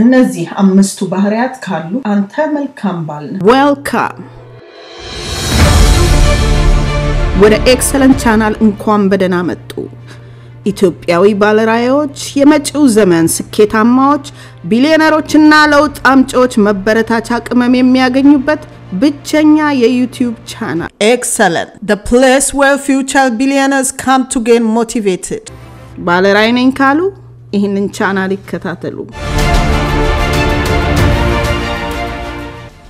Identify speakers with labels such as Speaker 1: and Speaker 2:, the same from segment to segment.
Speaker 1: እነዚህ አምስቱ ባህሪያት ካሉ አንተ መልካም ባል ነህ።
Speaker 2: welcome ወደ Excellent channel እንኳን በደህና መጡ። ኢትዮጵያዊ ባለራዕዮች፣ የመጪው ዘመን ስኬታማዎች፣ ቢሊዮነሮችና ለውጥ አምጪዎች መበረታቻ ቅመም የሚያገኙበት ብቸኛ የ YouTube
Speaker 1: channel Excellent the place where future billionaires come to get motivated
Speaker 2: ባለራዕይ ነኝ ካሉ ይህንን ቻናል ይከታተሉ።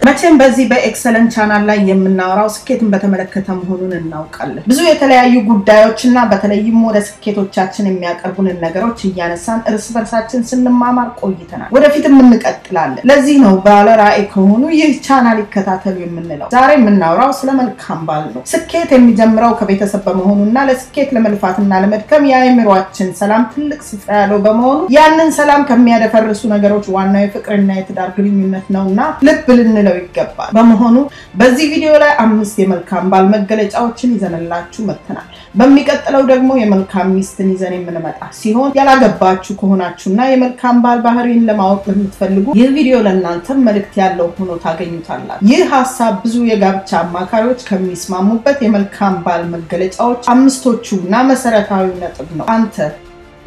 Speaker 1: መቼም በዚህ በ Excellent channel ላይ የምናወራው ስኬትን በተመለከተ መሆኑን እናውቃለን። ብዙ የተለያዩ ጉዳዮችና በተለይም ወደ ስኬቶቻችን የሚያቀርቡንን ነገሮች እያነሳን እርስ በርሳችን ስንማማር ቆይተናል። ወደፊትም እንቀጥላለን። ለዚህ ነው ባለ ራዕይ ከሆኑ ይህ ቻናል ይከታተሉ የምንለው። ዛሬ የምናወራው ስለ መልካም ባል ነው። ስኬት የሚጀምረው ከቤተሰብ በመሆኑና ለስኬት ለመልፋትና ለመድከም የአእምሯችን ሰላም ትልቅ ስፍራ ያለው በመሆኑ ያንን ሰላም ከሚያደፈርሱ ነገሮች ዋናው የፍቅርና የትዳር ግንኙነት ነውና ልብ ልንለው ይገባል። በመሆኑ በዚህ ቪዲዮ ላይ አምስት የመልካም ባል መገለጫዎችን ይዘንላችሁ መጥተናል። በሚቀጥለው ደግሞ የመልካም ሚስትን ይዘን የምንመጣ ሲሆን ያላገባችሁ ከሆናችሁና የመልካም ባል ባህሪን ለማወቅ ለምትፈልጉ ይህ ቪዲዮ ለእናንተም መልእክት ያለው ሆኖ ታገኙታላችሁ። ይህ ሀሳብ ብዙ የጋብቻ አማካሪዎች ከሚስማሙበት የመልካም ባል መገለጫዎች አምስቶቹ እና መሰረታዊ ነጥብ ነው። አንተ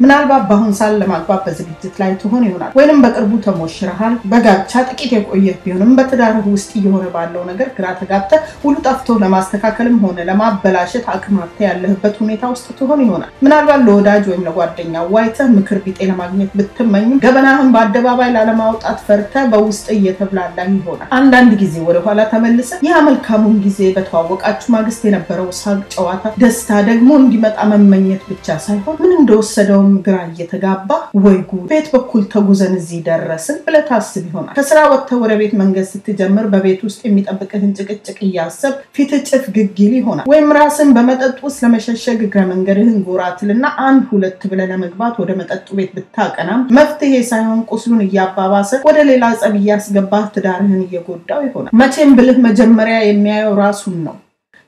Speaker 1: ምናልባት በአሁን ሳል ለማግባት በዝግጅት ላይ ትሆን ይሆናል፣ ወይንም በቅርቡ ተሞሽረሃል። በጋብቻ ጥቂት የቆየህ ቢሆንም በትዳርህ ውስጥ እየሆነ ባለው ነገር ግራ ተጋብተህ ሁሉ ጠፍቶ ለማስተካከልም ሆነ ለማበላሸት አጥተህ ያለህበት ሁኔታ ውስጥ ትሆን ይሆናል። ምናልባት ለወዳጅ ወይም ለጓደኛ ዋይተህ ምክር ቢጤ ለማግኘት ብትመኝም ገበናህን በአደባባይ ላለማውጣት ፈርተህ በውስጥ እየተብላላ ይሆናል። አንዳንድ ጊዜ ወደኋላ ተመልሰህ ያ መልካሙን ጊዜ በተዋወቃችሁ ማግስት የነበረው ሳቅ፣ ጨዋታ፣ ደስታ ደግሞ እንዲመጣ መመኘት ብቻ ሳይሆን ምን እንደወሰደው ግራ እየተጋባ ወይ ጉድ ቤት በኩል ተጉዘን እዚህ ደረስን ብለህ ታስብ ይሆናል። ከስራ ወጥተህ ወደ ቤት መንገድ ስትጀምር በቤት ውስጥ የሚጠብቅህን ጭቅጭቅ እያሰብ ፊት ጭፍ ግጊል ይሆናል። ወይም ራስን በመጠጥ ውስጥ ለመሸሸግ እግረ መንገድህን ጎራ ትልና አንድ ሁለት ብለህ ለመግባት ወደ መጠጡ ቤት ብታቀናም መፍትሄ ሳይሆን ቁስሉን እያባባሰ ወደ ሌላ ጸብ እያስገባህ ትዳርህን እየጎዳው ይሆናል። መቼም ብልህ መጀመሪያ የሚያየው ራሱን ነው።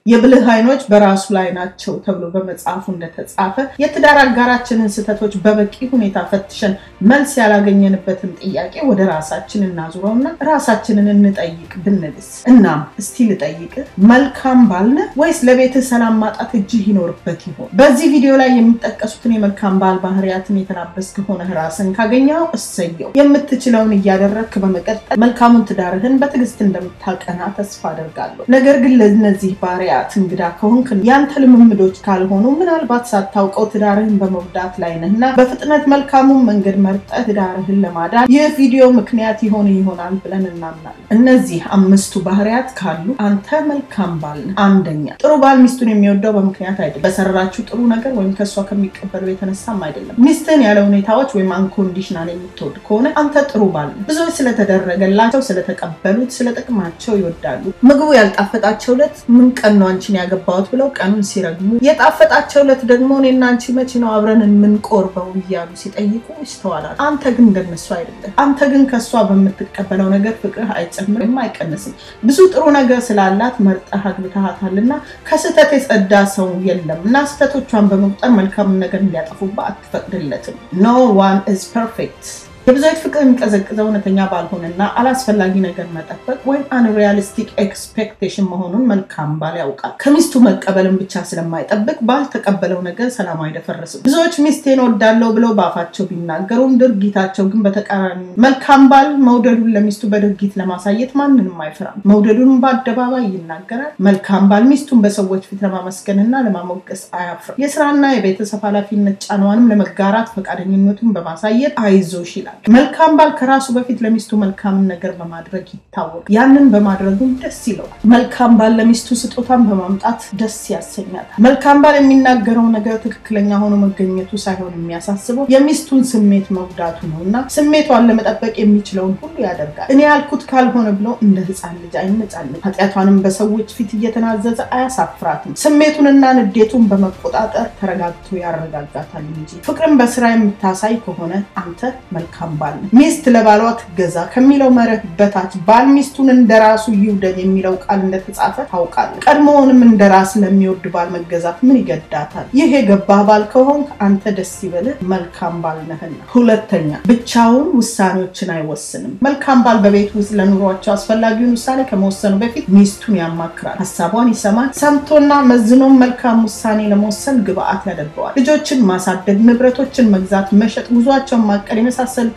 Speaker 1: የብልህ አይኖች በራሱ ላይ ናቸው ተብሎ በመጽሐፉ እንደተጻፈ የትዳር አጋራችንን ስህተቶች በበቂ ሁኔታ ፈትሸን መልስ ያላገኘንበትን ጥያቄ ወደ ራሳችን እናዙረውና ራሳችንን እንጠይቅ ብንልስ? እናም እስቲ ልጠይቅ፣ መልካም ባል ነህ ወይስ ለቤትህ ሰላም ማጣት እጅህ ይኖርበት ይሆን? በዚህ ቪዲዮ ላይ የሚጠቀሱትን የመልካም ባል ባህሪያትን የተላበስ ከሆነ ራስን ካገኘው እሰየው። የምትችለውን እያደረግክ በመቀጠል መልካሙን ትዳርህን በትዕግስት እንደምታቀና ተስፋ አደርጋለሁ። ነገር ግን ለእነዚህ ባህሪያት እንግዳ ከሆንክ ያንተ ልምምዶች ካልሆኑ ምናልባት ሳታውቀው ትዳርህን በመጉዳት ላይ ነህና በፍጥነት መልካሙን መንገድ መርጠህ ትዳርህን ለማዳን ይህ ቪዲዮ ምክንያት ይሆን ይሆናል ብለን እናምናለን። እነዚህ አምስቱ ባህሪያት ካሉ አንተ መልካም ባል ነህ። አንደኛ፣ ጥሩ ባል ሚስቱን የሚወደው በምክንያት አይደለም፣ በሰራችሁ ጥሩ ነገር ወይም ከእሷ ከሚቀበለው የተነሳም አይደለም። ሚስትህን ያለ ሁኔታዎች ወይም አንኮንዲሽናል የምትወድ ከሆነ አንተ ጥሩ ባል ነህ። ብዙዎች ስለተደረገላቸው፣ ስለተቀበሉት፣ ስለ ጥቅማቸው ይወዳሉ። ምግቡ ያልጣፈጣቸው ዕለት ምን ቀን ነው አንቺን ያገባሁት ብለው ቀኑን ሲረግሙ የጣፈጣቸው ዕለት ደግሞ እኔና አንቺ መቼ ነው አብረን የምንቆርበው እያሉ ሲጠይቁ ይስተዋላል። አንተ ግን እንደነሱ አይደለም። አንተ ግን ከእሷ በምትቀበለው ነገር ፍቅርህ አይጨምርም፣ አይቀንስም። ብዙ ጥሩ ነገር ስላላት መርጠህ አግብተሃታልና ከስህተት የጸዳ ሰው የለም እና ስህተቶቿን በመቁጠር መልካሙን ነገር እንዲያጠፉባት አትፈቅድለትም። No one is perfect። የብዙዎች ፍቅር የሚቀዘቅዘው እውነተኛ ባልሆነና አላስፈላጊ ነገር መጠበቅ ወይም unrealistic expectation መሆኑን መልካም ባል ያውቃል። ከሚስቱ መቀበልን ብቻ ስለማይጠብቅ ባልተቀበለው ነገር ሰላም አይደፈርስም። ብዙዎች ሚስቴን እወዳለሁ ብለው በአፋቸው ቢናገሩም ድርጊታቸው ግን በተቃራኒ። መልካም ባል መውደዱን ለሚስቱ በድርጊት ለማሳየት ማንንም አይፈራም። መውደዱን በአደባባይ ይናገራል። መልካም ባል ሚስቱን በሰዎች ፊት ለማመስገንና ለማሞገስ አያፍርም። የስራና የቤተሰብ ኃላፊነት ጫናዋንም ለመጋራት ፈቃደኝነቱን በማሳየት አይዞሽ ይላል። መልካም ባል ከራሱ በፊት ለሚስቱ መልካምን ነገር በማድረግ ይታወቃል። ያንን በማድረጉም ደስ ይለዋል። መልካም ባል ለሚስቱ ስጦታን በማምጣት ደስ ያሰኛታል። መልካም ባል የሚናገረው ነገር ትክክለኛ ሆኖ መገኘቱ ሳይሆን የሚያሳስበው የሚስቱን ስሜት መጉዳቱ ነው እና ስሜቷን ለመጠበቅ የሚችለውን ሁሉ ያደርጋል። እኔ ያልኩት ካልሆነ ብሎ እንደ ሕፃን ልጅ አይነጫነጭም። ኃጢአቷንም በሰዎች ፊት እየተናዘዘ አያሳፍራትም። ስሜቱንና ንዴቱን በመቆጣጠር ተረጋግቶ ያረጋጋታል እንጂ ፍቅርን በስራ የምታሳይ ከሆነ አንተ መልካም መልካም ባል ነህ። ሚስት ለባሏ ትገዛ ከሚለው መርህ በታች ባል ሚስቱን እንደራሱ ይውደድ የሚለው ቃል እንደተጻፈ ታውቃለህ። ቀድሞውንም እንደራስ ለሚወድ ባል መገዛት ምን ይገዳታል? ይህ የገባህ ባል ከሆንክ አንተ ደስ ይበልህ፣ መልካም ባል ነህና። ሁለተኛ ብቻውን ውሳኔዎችን አይወስንም። መልካም ባል በቤት ውስጥ ለኑሯቸው አስፈላጊውን ውሳኔ ከመወሰኑ በፊት ሚስቱን ያማክራል፣ ሀሳቧን ይሰማል። ሰምቶና መዝኖም መልካም ውሳኔ ለመወሰን ግብአት ያደርገዋል። ልጆችን ማሳደግ፣ ንብረቶችን መግዛት፣ መሸጥ፣ ጉዟቸውን ማቀድ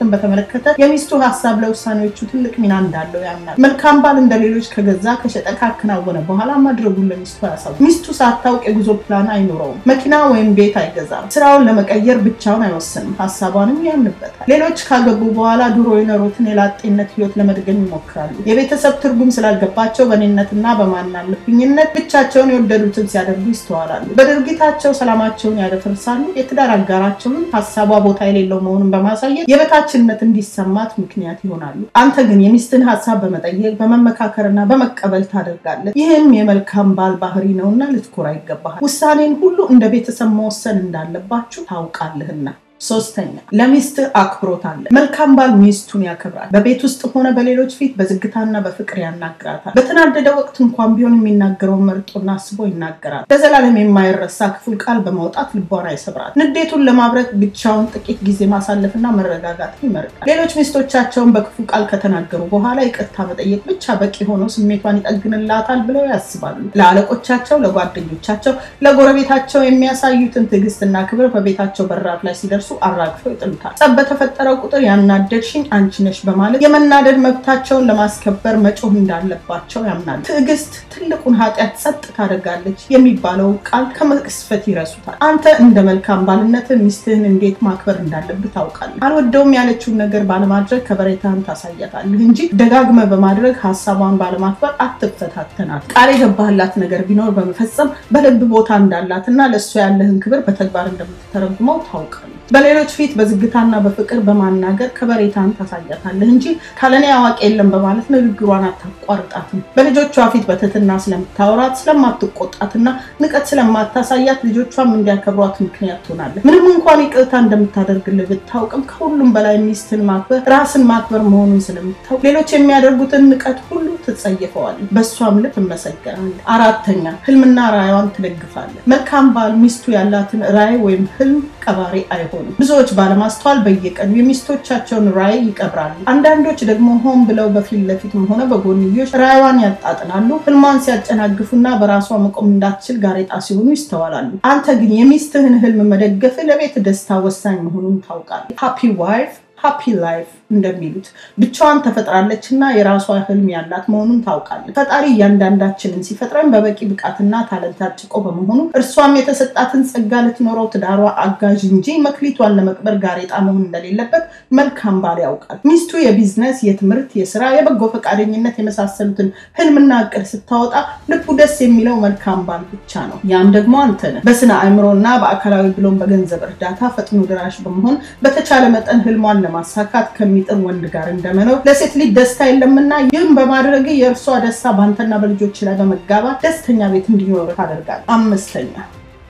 Speaker 1: የመሳሰሉትን በተመለከተ የሚስቱ ሀሳብ ለውሳኔዎቹ ትልቅ ሚና እንዳለው ያምናል። መልካም ባል እንደ ሌሎች ከገዛ ከሸጠ ካከናወነ በኋላ ማድረጉን ለሚስቱ ያሳው ሚስቱ ሳታውቅ የጉዞ ፕላን አይኖረውም። መኪና ወይም ቤት አይገዛም። ስራውን ለመቀየር ብቻውን አይወስንም። ሀሳቧንም ያምንበታል። ሌሎች ካገቡ በኋላ ድሮ የኖሩትን የላጤነት ህይወት ለመድገም ይሞክራሉ። የቤተሰብ ትርጉም ስላልገባቸው በእኔነትና በማናለብኝነት ብቻቸውን የወደዱትን ሲያደርጉ ይስተዋላሉ። በድርጊታቸው ሰላማቸውን ያደፈርሳሉ። የትዳር አጋራቸውን ሀሳቧ ቦታ የሌለው መሆኑን በማሳየት የበታችነት እንዲሰማት ምክንያት ይሆናሉ። አንተ ግን የሚስትን ሀሳብ በመጠየቅ በመመካከርና በመቀበል ታደርጋለህ። ይህም የመልካም ባል ባህሪ ነውና ልትኮራ ይገባሃል። ውሳኔን ሁሉ እንደ ቤተሰብ መወሰን እንዳለባችሁ ታውቃለህና። ሶስተኛ ለሚስት አክብሮት አለ። መልካም ባል ሚስቱን ያከብራል። በቤት ውስጥ ሆነ በሌሎች ፊት በዝግታና በፍቅር ያናግራታል። በተናደደ ወቅት እንኳን ቢሆን የሚናገረውን መርጦና አስቦ ይናገራል። ለዘላለም የማይረሳ ክፉል ቃል በማውጣት ልቧን አይሰብራል። ንዴቱን ለማብረት ብቻውን ጥቂት ጊዜ ማሳለፍና መረጋጋትን ይመርጣል። ሌሎች ሚስቶቻቸውን በክፉ ቃል ከተናገሩ በኋላ ይቅርታ መጠየቅ ብቻ በቂ ሆኖ ስሜቷን ይጠግንላታል ብለው ያስባሉ። ለአለቆቻቸው፣ ለጓደኞቻቸው፣ ለጎረቤታቸው የሚያሳዩትን ትዕግስትና ክብር በቤታቸው በራፍ ላይ ሲደርሱ አራግፈው ይጥሉታል። ጸብ በተፈጠረው ቁጥር ያናደድሽኝ አንቺ ነሽ በማለት የመናደድ መብታቸውን ለማስከበር መጮህ እንዳለባቸው ያምናሉ። ትዕግስት ትልቁን ኃጢአት ጸጥ ታደርጋለች የሚባለው ቃል ከመቅስፈት ይረሱታል። አንተ እንደ መልካም ባልነት ሚስትህን እንዴት ማክበር እንዳለብህ ታውቃለህ። አልወደውም ያለችውን ነገር ባለማድረግ ከበሬታን ታሳያታለህ እንጂ ደጋግመ በማድረግ ሀሳቧን ባለማክበር አትፈታተናት። ቃል የገባህላት ነገር ቢኖር በመፈጸም በልብ ቦታ እንዳላትና ለእሷ ያለህን ክብር በተግባር እንደምትተረጉመው ታውቃለህ። በሌሎች ፊት በዝግታና በፍቅር በማናገር ከበሬታን ታሳያታለህ እንጂ ካለኔ አዋቂ የለም በማለት ንግግሯን አታቋርጣትም። በልጆቿ ፊት በትህትና ስለምታወራት ስለማትቆጣትና ንቀት ስለማታሳያት ልጆቿም እንዲያከብሯት ምክንያት ትሆናለህ። ምንም እንኳን ይቅርታ እንደምታደርግልህ ብታውቅም ከሁሉም በላይ ሚስትን ማክበር ራስን ማክበር መሆኑን ስለምታውቅ ሌሎች የሚያደርጉትን ንቀት ሁሉ ትጸየፈዋለህ። በእሷም ልብ ትመሰገናለህ። አራተኛ ህልምና ራዕይዋን ትደግፋለህ። መልካም ባል ሚስቱ ያላትን ራዕይ ወይም ህልም ቀባሪ አይሆንም። ብዙዎች ባለማስተዋል በየቀኑ የሚስቶቻቸውን ራዕይ ይቀብራሉ። አንዳንዶች ደግሞ ሆን ብለው በፊት ለፊትም ሆነ በጎንዮሽ ራዕይዋን ያጣጥላሉ። ህልሟን ሲያጨናግፉና በራሷ መቆም እንዳትችል ጋሬጣ ሲሆኑ ይስተዋላሉ። አንተ ግን የሚስትህን ህልም መደገፍ ለቤት ደስታ ወሳኝ መሆኑን ታውቃለህ። happy wife happy life እንደሚሉት ብቻዋን ተፈጥራለች እና የራሷ ህልም ያላት መሆኑን ታውቃለች። ፈጣሪ እያንዳንዳችንን ሲፈጥረን በበቂ ብቃትና talent ታጭቆ በመሆኑ እርሷም የተሰጣትን ጸጋ ልትኖረው ትዳሯ አጋዥ እንጂ መክሊቷን ለመቅበር ጋሬጣ መሆን እንደሌለበት መልካም ባል ያውቃል። ሚስቱ የቢዝነስ፣ የትምህርት፣ የስራ፣ የበጎ ፈቃደኝነት የመሳሰሉትን ህልምና እቅድ ስታወጣ ልቡ ደስ የሚለው መልካም ባል ብቻ ነው። ያም ደግሞ አንተ ነህ። በስነ አእምሮና በአካላዊ ብሎም በገንዘብ እርዳታ ፈጥኖ ደራሽ በመሆን በተቻለ መጠን ህልሟን ለማሳካት ከሚጥር ወንድ ጋር እንደመኖር ለሴት ልጅ ደስታ የለምና ይህም በማድረግ የእርሷ ደስታ በአንተና በልጆች ላይ በመጋባት ደስተኛ ቤት እንዲኖር ታደርጋል። አምስተኛ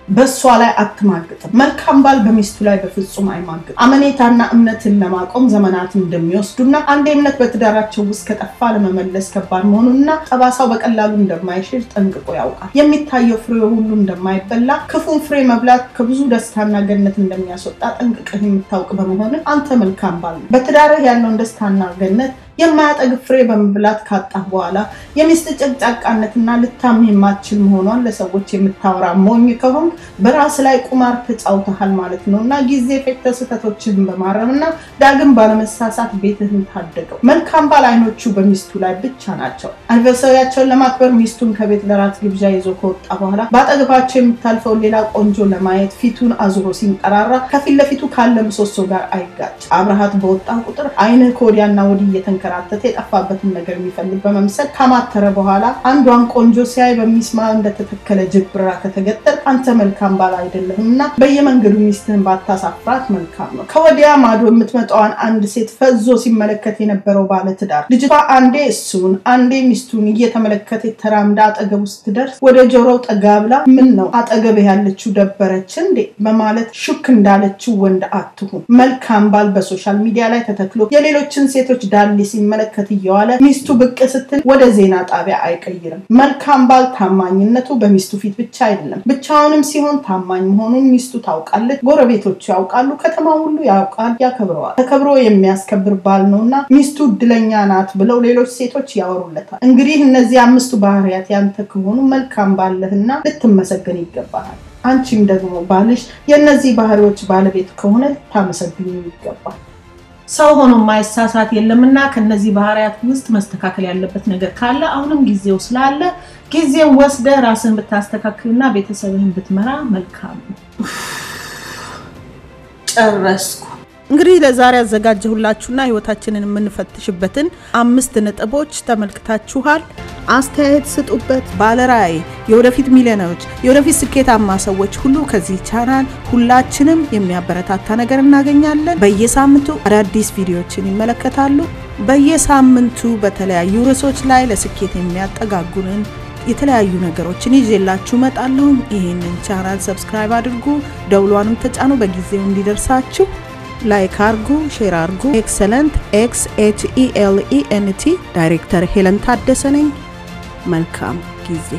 Speaker 1: በእሷ ላይ አትማግጥም። መልካም ባል በሚስቱ ላይ በፍጹም አይማግጥም። አመኔታና እምነትን ለማቆም ዘመናት እንደሚወስዱና አንድ እምነት በትዳራቸው ውስጥ ከጠፋ ለመመለስ ከባድ መሆኑንና ጠባሳው በቀላሉ እንደማይሽር ጠንቅቆ ያውቃል። የሚታየው ፍሬ ሁሉ እንደማይበላ ክፉን ፍሬ መብላት ከብዙ ደስታና ገነት እንደሚያስወጣ ጠንቅቀህ የምታውቅ በመሆን አንተ መልካም ባል ነው። በትዳርህ ያለውን ደስታና ገነት የማያጠግብ ፍሬ በመብላት ካጣህ በኋላ የሚስት ጨቅጫቃነትና ልታምን የማትችል መሆኗን ለሰዎች የምታወራ ሞኝ ከሆንክ በራስ ላይ ቁማር ተጫውተሃል ማለት ነው እና ጊዜ ፈጅተ ስህተቶችን በማረምና ዳግም ባለመሳሳት ቤትህን ታደገው። መልካም ባል አይኖቹ በሚስቱ ላይ ብቻ ናቸው። አኒቨርሰሪያቸውን ለማክበር ሚስቱን ከቤት ለራት ግብዣ ይዞ ከወጣ በኋላ በአጠገባቸው የምታልፈውን ሌላ ቆንጆ ለማየት ፊቱን አዙሮ ሲንጠራራ ከፊት ለፊቱ ካለ ምሰሶ ጋር አይጋጭ። አብረሃት በወጣ ቁጥር አይንህ ከወዲያና ወዲህ እየተንከ የሚንከራተት የጠፋበትን ነገር የሚፈልግ በመምሰል ከማተረ በኋላ አንዷን ቆንጆ ሲያይ በሚስማር እንደተተከለ ጅብራ ከተገጠር አንተ መልካም ባል አይደለህም እና በየመንገዱ ሚስትህን ባታሳፍራት መልካም ነው። ከወዲያ ማዶ የምትመጣዋን አንድ ሴት ፈዞ ሲመለከት የነበረው ባለትዳር ልጅቷ አንዴ እሱን አንዴ ሚስቱን እየተመለከተ ተራምዳ አጠገቡ ስትደርስ ወደ ጆሮው ጠጋ ብላ ምን ነው አጠገብህ ያለችው ደበረች እንዴ በማለት ሹክ እንዳለችው ወንድ አትሁን። መልካም ባል በ social media ላይ ተተክሎ የሌሎችን ሴቶች ዳሌ ሲመለከት እየዋለ ሚስቱ ብቅ ስትል ወደ ዜና ጣቢያ አይቀይርም። መልካም ባል ታማኝነቱ በሚስቱ ፊት ብቻ አይደለም፣ ብቻውንም ሲሆን ታማኝ መሆኑን ሚስቱ ታውቃለች፣ ጎረቤቶቹ ያውቃሉ፣ ከተማ ሁሉ ያውቃል፣ ያከብረዋል። ተከብሮ የሚያስከብር ባል ነውና ሚስቱ እድለኛ ናት ብለው ሌሎች ሴቶች ያወሩለታል። እንግዲህ እነዚህ አምስቱ ባህሪያት ያንተ ከሆኑ መልካም ባለህና ልትመሰገን ይገባሃል። አንቺም ደግሞ ባልሽ የእነዚህ ባህሪዎች ባለቤት ከሆነ ልታመሰግኙ ይገባል። ሰው ሆኖ ማይሳሳት የለምና ከነዚህ ባህሪያት ውስጥ መስተካከል ያለበት ነገር ካለ አሁንም ጊዜው ስላለ ጊዜው ወስደ ራስን ብታስተካክልና ቤተሰብህን ብትመራ መልካም ነው። ጨረስኩ።
Speaker 2: እንግዲህ ለዛሬ ያዘጋጀሁላችሁና ህይወታችንን የምንፈትሽበትን አምስት ነጥቦች ተመልክታችኋል። አስተያየት ስጡበት። ባለራዕይ፣ የወደፊት ሚሊዮነሮች፣ የወደፊት ስኬታማ ሰዎች ሁሉ ከዚህ ቻናል ሁላችንም የሚያበረታታ ነገር እናገኛለን። በየሳምንቱ አዳዲስ ቪዲዮዎችን ይመለከታሉ። በየሳምንቱ በተለያዩ ርዕሶች ላይ ለስኬት የሚያጠጋጉንን የተለያዩ ነገሮችን ይዤላችሁ እመጣለሁ። ይህንን ቻናል subscribe አድርጉ፣ ደውሏንም ተጫኑ በጊዜው እንዲደርሳችሁ like አርጉ፣ share አርጉ። Xhelent X H E L E N T ዳይሬክተር ሄለን ታደሰ ነኝ። መልካም ጊዜ